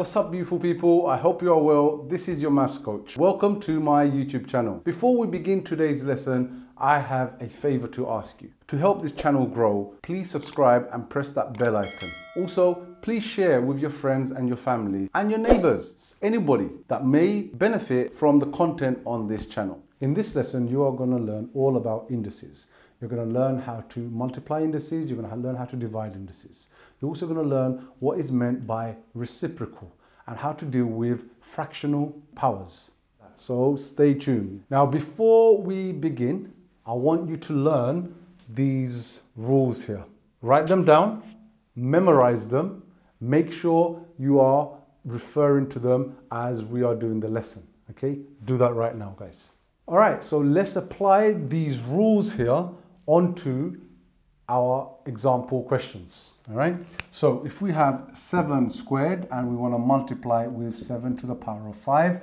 What's up, beautiful people? I hope you are well. This is your maths coach. Welcome to my YouTube channel. Before we begin today's lesson, I have a favor to ask you. To help this channel grow, please subscribe and press that bell icon. Also, please share with your friends and your family and your neighbors, anybody that may benefit from the content on this channel. In this lesson, you are going to learn all about indices. You're going to learn how to multiply indices. You're going to learn how to divide indices. You're also going to learn what is meant by reciprocal and how to deal with fractional powers. So stay tuned. Now, before we begin, I want you to learn these rules here. Write them down, memorize them, make sure you are referring to them as we are doing the lesson. Okay, do that right now, guys. All right, so let's apply these rules here onto our example questions. All right, so if we have 7 squared and we want to multiply with 7 to the power of 5,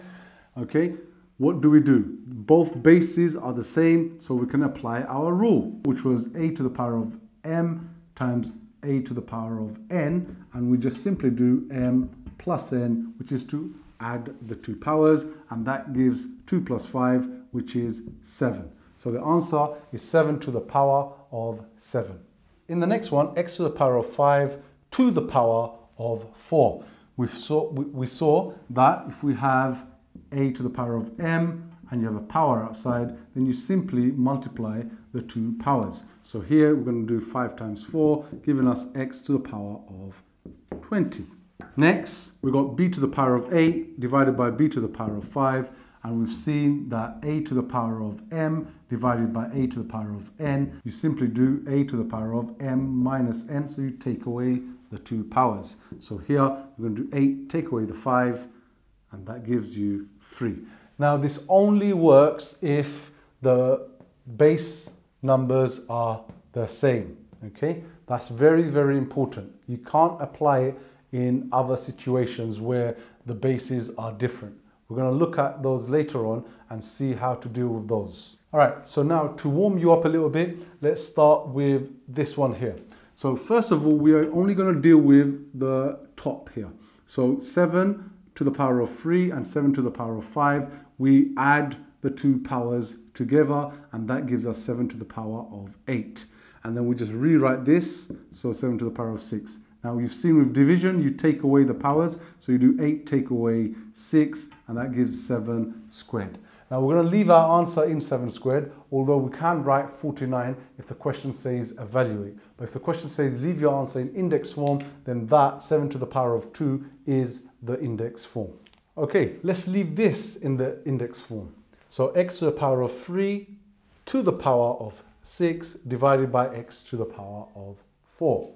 okay, what do we do? Both bases are the same, so we can apply our rule, which was a to the power of m times a to the power of n, and we just simply do m plus n, which is to add the two powers, and that gives 2 plus 5, which is 7. So the answer is 7 to the power of 7. In the next one, x to the power of 5 to the power of 4. We saw, we saw that if we have a to the power of m and you have a power outside, then you simply multiply the two powers. So here we're going to do 5 times 4, giving us x to the power of 20. Next, we've got b to the power of 8 divided by b to the power of 5, and we've seen that a to the power of m divided by a to the power of n, you simply do a to the power of m minus n, so you take away the two powers. So here, we're going to do 8, take away the 5, and that gives you 3. Now this only works if the base numbers are the same, okay? That's very, very important. You can't apply it in other situations where the bases are different. We're going to look at those later on and see how to deal with those. All right, so now to warm you up a little bit, let's start with this one here. So first of all, we are only going to deal with the top here. So 7 to the power of 3 and 7 to the power of 5, we add the two powers together and that gives us 7 to the power of 8. And then we just rewrite this, so 7 to the power of 6. Now you've seen with division, you take away the powers, so you do 8 take away 6, and that gives 7 squared. Now we're going to leave our answer in 7 squared, although we can write 49 if the question says evaluate. But if the question says leave your answer in index form, then that 7 to the power of 2 is the index form. Okay, let's leave this in the index form. So x to the power of 3 to the power of 6 divided by x to the power of 4.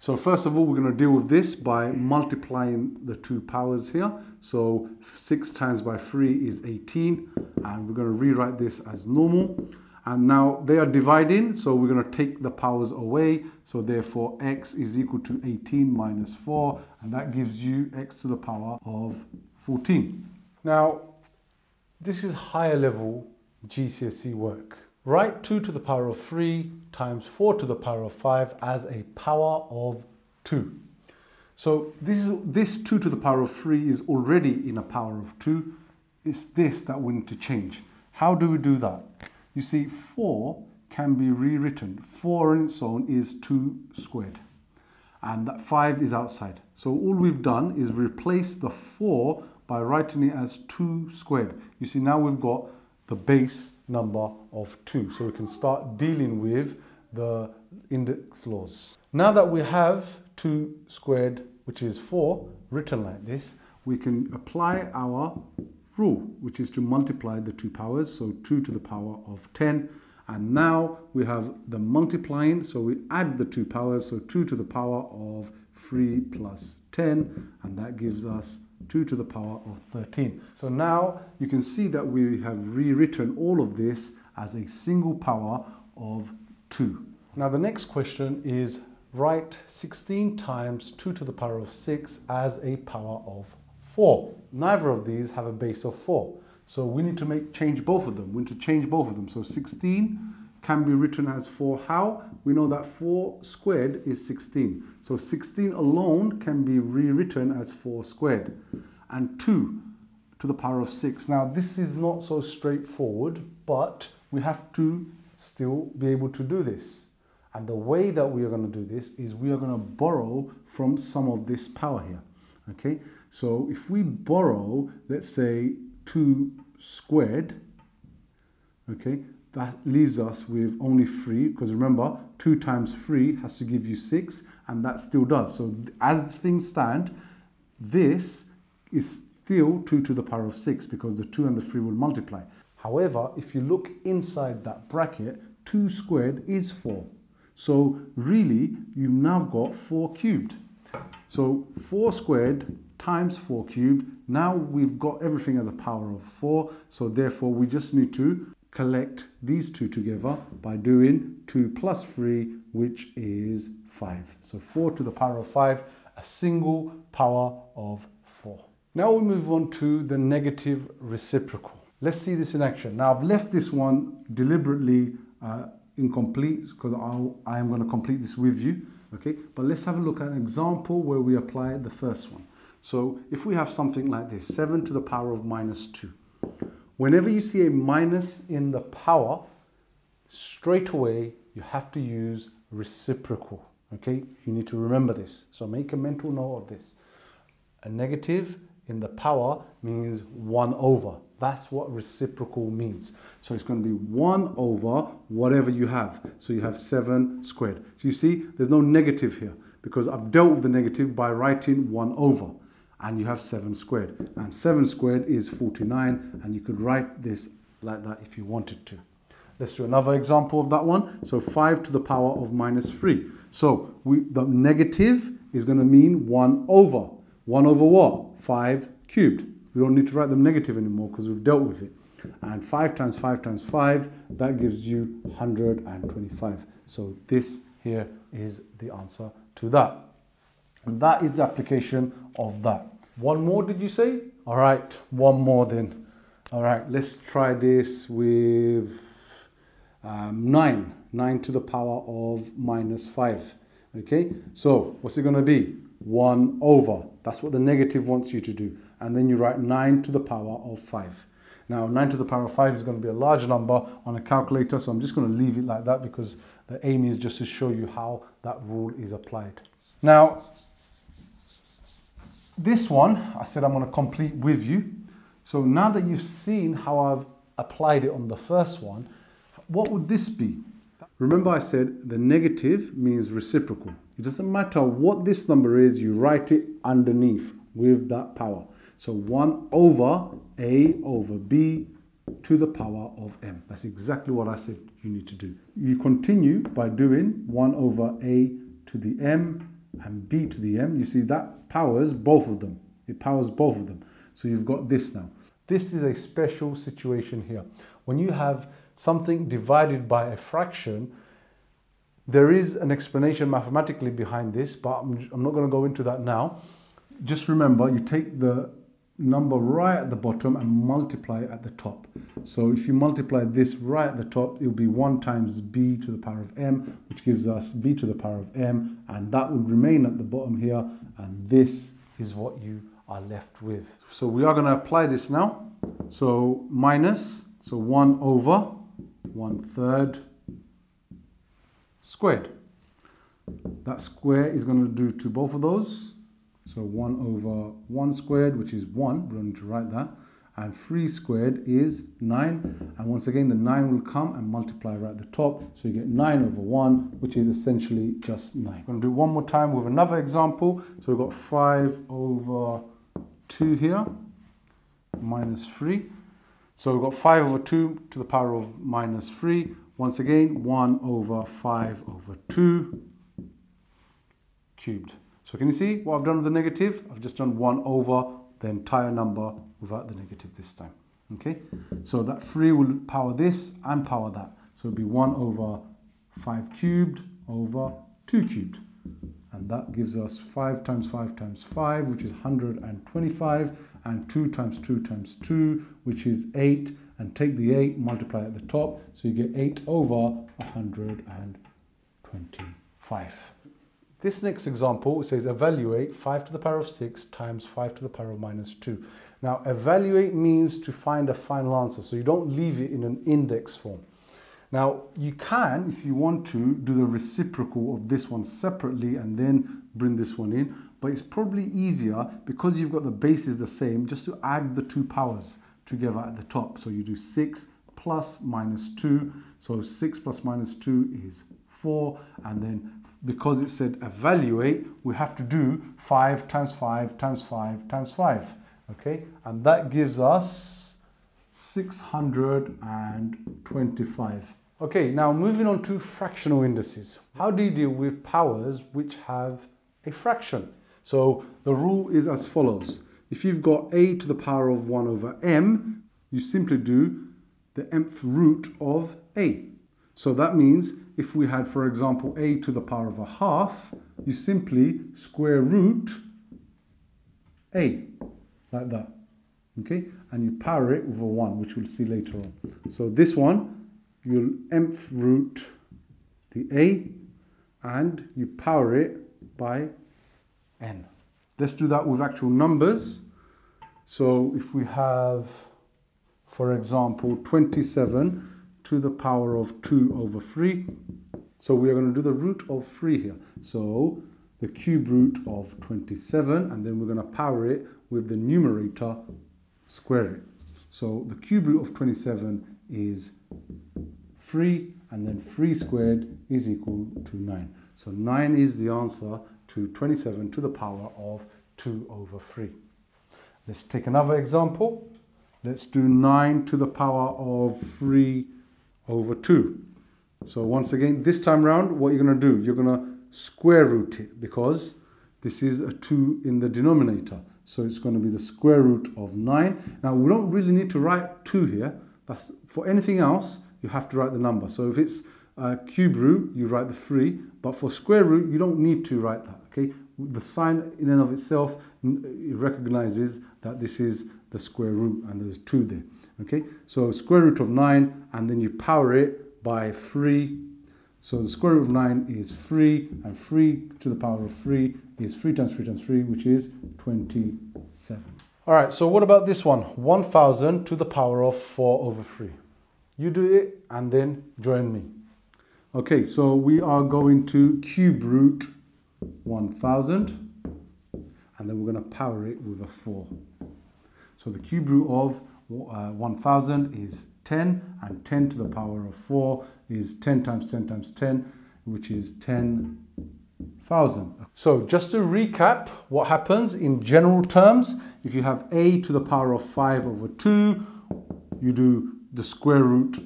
So first of all, we're going to deal with this by multiplying the two powers here. So 6 times by 3 is 18, and we're going to rewrite this as normal. And now they are dividing, so we're going to take the powers away. So therefore, x is equal to 18 minus 4, and that gives you x to the power of 14. Now, this is higher level GCSE work. Write 2 to the power of 3 times 4 to the power of 5 as a power of 2. So this, is, this 2 to the power of 3 is already in a power of 2. It's this that we need to change. How do we do that? You see, 4 can be rewritten. 4 on its own is 2 squared. And that 5 is outside. So all we've done is replace the 4 by writing it as 2 squared. You see, now we've got the base number of 2. So we can start dealing with the index laws. Now that we have 2 squared, which is 4, written like this, we can apply our rule, which is to multiply the two powers, so 2 to the power of 10. And now we have the multiplying, so we add the two powers, so 2 to the power of 3 plus 10, and that gives us 2 to the power of 13. So now you can see that we have rewritten all of this as a single power of 2. Now the next question is write 16 times 2 to the power of 6 as a power of 4. Neither of these have a base of 4. So we need to make change both of them. We need to change both of them. So 16 can be written as 4. How? We know that 4 squared is 16. So 16 alone can be rewritten as 4 squared. And 2 to the power of 6. Now this is not so straightforward, but we have to still be able to do this. And the way that we are going to do this is we are going to borrow from some of this power here. Okay, so if we borrow, let's say 2 squared, okay, that leaves us with only 3 because remember 2 times 3 has to give you 6 and that still does. So as things stand, this is still 2 to the power of 6 because the 2 and the 3 will multiply. However, if you look inside that bracket, 2 squared is 4. So really, you've now got 4 cubed. So 4 squared times 4 cubed. Now we've got everything as a power of 4. So therefore, we just need to collect these two together by doing 2 plus 3, which is 5. So 4 to the power of 5, a single power of 4. Now we move on to the negative reciprocal. Let's see this in action. Now I've left this one deliberately uh, incomplete because I am going to complete this with you. Okay, but let's have a look at an example where we apply the first one. So if we have something like this, 7 to the power of minus 2. Whenever you see a minus in the power, straight away you have to use reciprocal. Okay, you need to remember this. So make a mental note of this. A negative in the power means 1 over. That's what reciprocal means. So it's going to be 1 over whatever you have. So you have 7 squared. So you see, there's no negative here because I've dealt with the negative by writing 1 over and you have 7 squared. And 7 squared is 49 and you could write this like that if you wanted to. Let's do another example of that one. So 5 to the power of minus 3. So we, the negative is going to mean 1 over. 1 over what? 5 cubed. We don't need to write them negative anymore because we've dealt with it. And 5 times 5 times 5, that gives you 125. So this here is the answer to that. That is the application of that. One more, did you say? All right, one more then. All right, let's try this with um, 9. 9 to the power of minus 5. Okay, so what's it going to be? 1 over. That's what the negative wants you to do. And then you write 9 to the power of 5. Now, 9 to the power of 5 is going to be a large number on a calculator, so I'm just going to leave it like that because the aim is just to show you how that rule is applied. Now, this one, I said I'm going to complete with you. So now that you've seen how I've applied it on the first one, what would this be? Remember I said the negative means reciprocal. It doesn't matter what this number is, you write it underneath with that power. So 1 over a over b to the power of m. That's exactly what I said you need to do. You continue by doing 1 over a to the m and b to the m. You see that powers both of them. It powers both of them. So you've got this now. This is a special situation here. When you have something divided by a fraction, there is an explanation mathematically behind this, but I'm, I'm not going to go into that now. Just remember, you take the number right at the bottom and multiply at the top. So if you multiply this right at the top, it'll be 1 times b to the power of m, which gives us b to the power of m, and that will remain at the bottom here, and this is what you are left with. So we are going to apply this now. So minus, so 1 over 1 third squared. That square is going to do to both of those. So 1 over 1 squared, which is 1, we don't need to write that. And 3 squared is 9. And once again, the 9 will come and multiply right at the top. So you get 9 over 1, which is essentially just 9. I'm going to do one more time with another example. So we've got 5 over 2 here, minus 3. So we've got 5 over 2 to the power of minus 3. Once again, 1 over 5 over 2 cubed. So can you see what I've done with the negative? I've just done 1 over the entire number without the negative this time. Okay, so that 3 will power this and power that. So it'll be 1 over 5 cubed over 2 cubed. And that gives us 5 times 5 times 5, which is 125, and 2 times 2 times 2, which is 8. and take the 8, multiply at the top, so you get 8 over 125. This next example says evaluate 5 to the power of 6 times 5 to the power of minus 2. Now evaluate means to find a final answer, so you don't leave it in an index form. Now you can, if you want to, do the reciprocal of this one separately and then bring this one in, but it's probably easier because you've got the bases the same just to add the two powers together at the top. So you do 6 plus minus 2, so 6 plus minus 2 is 4, and then because it said evaluate, we have to do 5 times 5 times 5 times 5, okay? And that gives us 625. Okay, now moving on to fractional indices. How do you deal with powers which have a fraction? So the rule is as follows. If you've got a to the power of 1 over m, you simply do the nth root of a. So that means if we had, for example, a to the power of a half, you simply square root a, like that. Okay, and you power it with a 1, which we'll see later on. So this one, you'll nth root the a, and you power it by n. Let's do that with actual numbers. So if we have, for example, 27 to the power of 2 over 3. So we are going to do the root of 3 here. So the cube root of 27 and then we're going to power it with the numerator, square it. So the cube root of 27 is 3 and then 3 squared is equal to 9. So 9 is the answer to 27 to the power of 2 over 3. Let's take another example. Let's do 9 to the power of 3 over 2. So once again, this time round, what you're going to do, you're going to square root it because this is a 2 in the denominator. So it's going to be the square root of 9. Now, we don't really need to write 2 here. That's For anything else, you have to write the number. So if it's cube root, you write the 3. But for square root, you don't need to write that. Okay, The sign in and of itself it recognizes that this is the square root and there's 2 there. Okay, so square root of 9 and then you power it by 3. So the square root of 9 is 3 and 3 to the power of 3 is 3 times 3 times 3 which is 27. All right, so what about this one? 1000 to the power of 4 over 3. You do it and then join me. Okay, so we are going to cube root 1000 and then we're going to power it with a 4. So the cube root of uh, 1000 is 10 and 10 to the power of 4 is 10 times 10 times 10 which is 10,000. So just to recap what happens in general terms, if you have a to the power of 5 over 2, you do the square root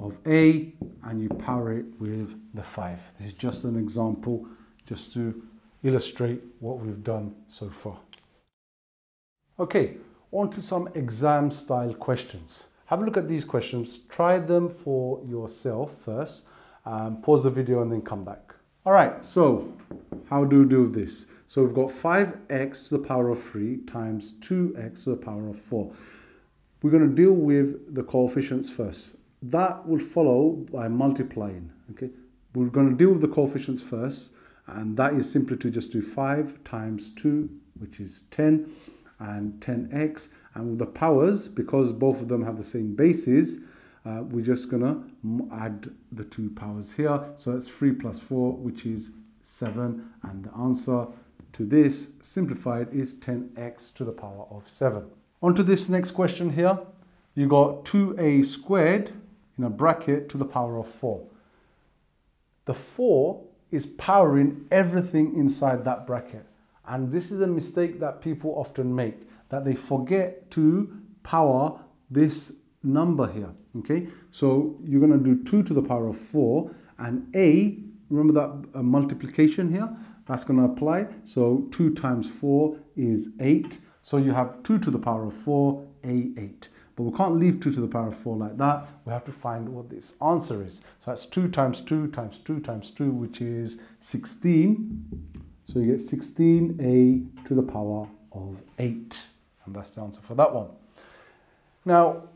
of a and you power it with the 5. This is just an example just to illustrate what we've done so far. Okay, on to some exam style questions. Have a look at these questions, try them for yourself first, um, pause the video and then come back. All right, so how do we do this? So we've got 5x to the power of 3 times 2x to the power of 4. We're going to deal with the coefficients first. That will follow by multiplying. Okay, We're going to deal with the coefficients first and that is simply to just do 5 times 2 which is 10 and 10x and with the powers because both of them have the same bases uh, we're just gonna add the two powers here. So that's 3 plus 4 which is 7 and the answer to this simplified is 10x to the power of 7 on to this next question here. You got 2a squared in a bracket to the power of 4 the 4 is powering everything inside that bracket. And this is a mistake that people often make, that they forget to power this number here, okay? So you're gonna do two to the power of four, and A, remember that uh, multiplication here? That's gonna apply. So two times four is eight. So you have two to the power of four, A8. But we can't leave 2 to the power of 4 like that. We have to find what this answer is. So that's 2 times 2 times 2 times 2, which is 16. So you get 16a to the power of 8. And that's the answer for that one. Now,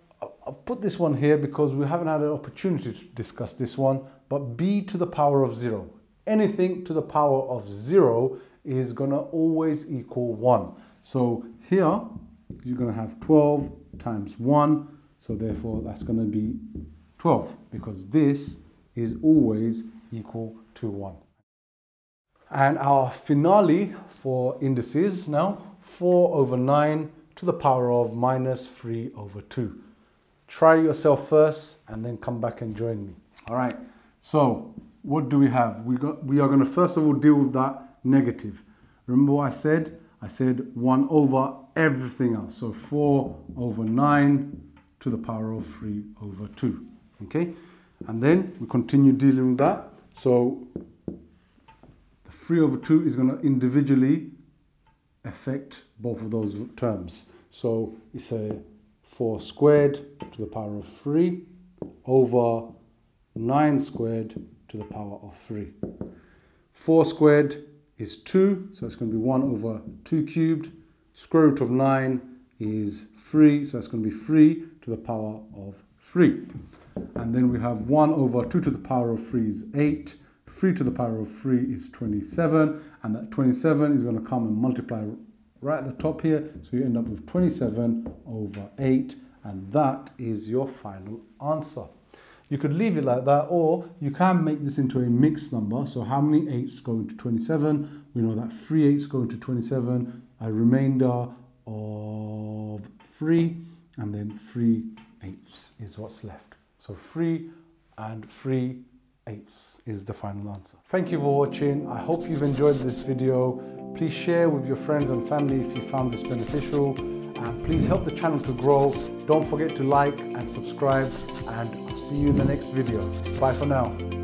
I've put this one here because we haven't had an opportunity to discuss this one, but b to the power of zero. Anything to the power of zero is gonna always equal one. So here, you're gonna have 12 times one, so therefore that's gonna be 12 because this is always equal to one. And our finale for indices now, 4 over 9 to the power of minus 3 over 2. Try yourself first and then come back and join me. All right, so what do we have? We, got, we are going to first of all deal with that negative. Remember what I said? I said 1 over everything else. So 4 over 9 to the power of 3 over 2. Okay, and then we continue dealing with that. So 3 over 2 is going to individually affect both of those terms. So it's a 4 squared to the power of 3 over 9 squared to the power of 3. 4 squared is 2, so it's going to be 1 over 2 cubed. Square root of 9 is 3, so that's going to be 3 to the power of 3. And then we have 1 over 2 to the power of 3 is 8. 3 to the power of 3 is 27 and that 27 is going to come and multiply right at the top here so you end up with 27 over 8 and that is your final answer. You could leave it like that or you can make this into a mixed number. So how many 8s go into 27? We know that 3 8s go into 27, a remainder of 3 and then 3 eighths is what's left. So 3 and 3 is the final answer. Thank you for watching. I hope you've enjoyed this video. Please share with your friends and family if you found this beneficial. And please help the channel to grow. Don't forget to like and subscribe. And I'll see you in the next video. Bye for now.